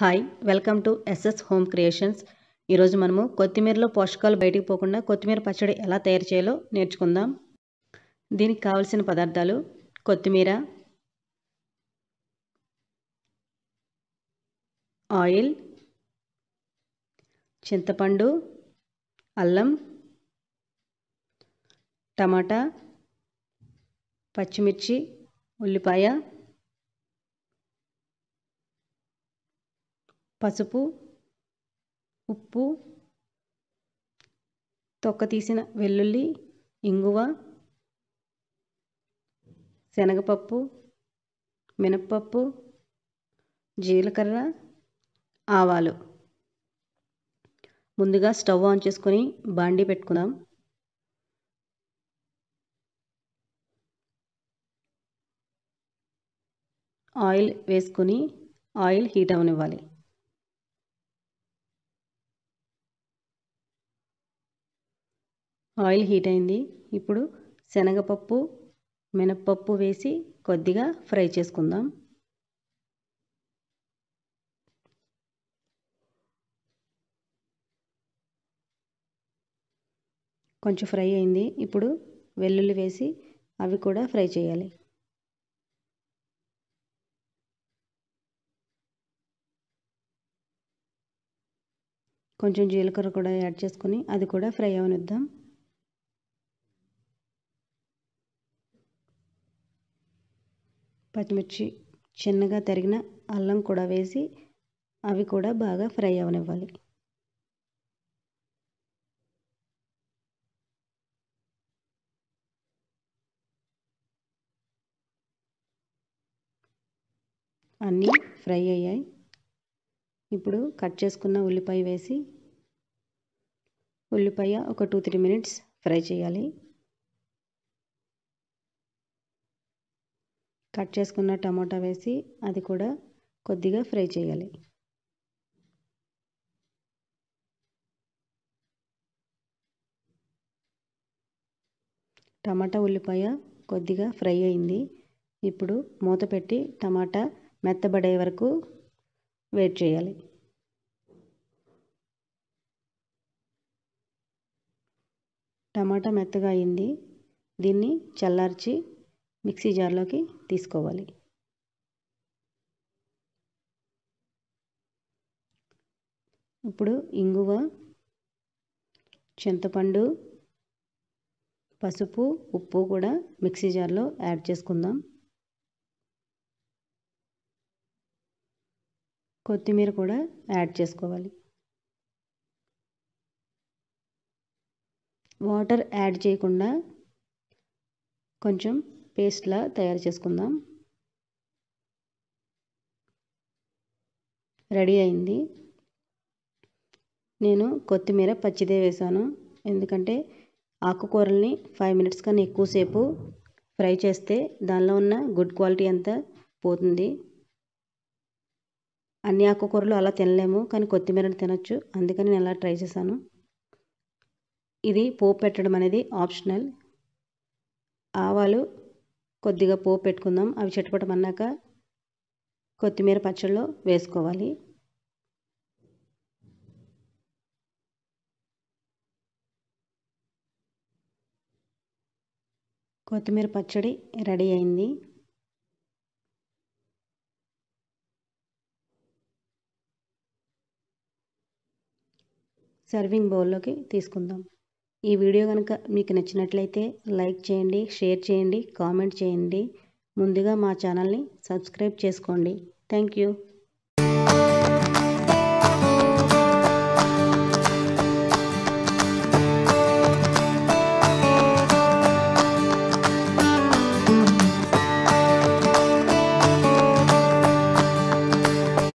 Hi welcome to SS home creations ఈరోజు మనము కొత్తిమీరలో పోషకాలు బయటికి పోకుండా కొత్తిమీర పచ్చడి ఎలా తయారు చేయాలో నేర్చుకుందాం. దీనికి కావలసిన పదార్థాలు కొత్తిమీర ఆయిల్ చింతపండు అల్లం టమాటా పచ్చిమిర్చి ఉల్లిపాయ పసుపు ఉప్పు తొక్క తీసిన వెల్లుల్లి ఇంగువ శనగపప్పు మినప్పప్పు జీలకర్ర ఆవాలు. ముందుగా స్టవ్ ఆన్ చేసుకొని బాండీ పెట్టుకుందాం. ఆయిల్ వేసుకొని ఆయిల్ హీట్ అవనివ్వాలి ఆయిల్ హీట్ అయింది. ఇప్పుడు శనగపప్పు మినప్పప్పు వేసి కొద్దిగా ఫ్రై చేసుకుందాం. కొంచెం ఫ్రై అయింది. ఇప్పుడు వెల్లుల్లి వేసి అవి కూడా ఫ్రై చేయాలి. కొంచెం జీలకర్ర కూడా యాడ్ చేసుకొని అది కూడా ఫ్రై అవనిద్దాం. పచ్చిమిర్చి చిన్నగా తరిగిన అల్లం కూడా వేసి అవి కూడా బాగా ఫ్రై అవనివ్వాలి. అన్నీ ఫ్రై అయ్యాయి. ఇప్పుడు కట్ చేసుకున్న ఉల్లిపాయ వేసి ఉల్లిపాయ ఒక టూ త్రీ మినిట్స్ ఫ్రై చేయాలి. కట్ చేసుకున్న టమాటా వేసి అది కూడా కొద్దిగా ఫ్రై చేయాలి. టమాటా ఉల్లిపాయ కొద్దిగా ఫ్రై అయింది. ఇప్పుడు మూత పెట్టి టమాటా మెత్తబడే వరకు వెయిట్ చేయాలి. టమాటా మెత్తగా అయింది. దీన్ని చల్లార్చి మిక్సీ జార్లోకి తీసుకోవాలి. ఇప్పుడు ఇంగువ చింతపండు పసుపు ఉప్పు కూడా మిక్సీ జార్లో యాడ్ చేసుకుందాం. కొత్తిమీర కూడా యాడ్ చేసుకోవాలి. వాటర్ యాడ్ చేయకుండా కొంచెం పేస్ట్లా తయారు చేసుకుందాం. రెడీ అయింది. నేను కొత్తిమీర పచ్చిదే వేసాను. ఎందుకంటే ఆకుకూరల్ని ఫైవ్ మినిట్స్ కన్నా ఎక్కువసేపు ఫ్రై చేస్తే దానిలో ఉన్న గుడ్ క్వాలిటీ అంతా పోతుంది. అన్ని ఆకుకూరలు అలా తినలేము కానీ కొత్తిమీరని తినొచ్చు. అందుకని నేను అలా ట్రై చేశాను. ఇది పోపు పెట్టడం అనేది ఆప్షనల్. ఆవాలు కొద్దిగా పోపు పెట్టుకుందాం. అవి చెట్టుపట్టమన్నాక కొత్తిమీర పచ్చడిలో వేసుకోవాలి. కొత్తిమీర పచ్చడి రెడీ అయింది. సర్వింగ్ బౌల్లోకి తీసుకుందాం. ఈ వీడియో కనుక మీకు నచ్చినట్లయితే లైక్ చేయండి షేర్ చేయండి కామెంట్ చేయండి. ముందుగా మా ఛానల్ని సబ్స్క్రైబ్ చేసుకోండి. Thank you.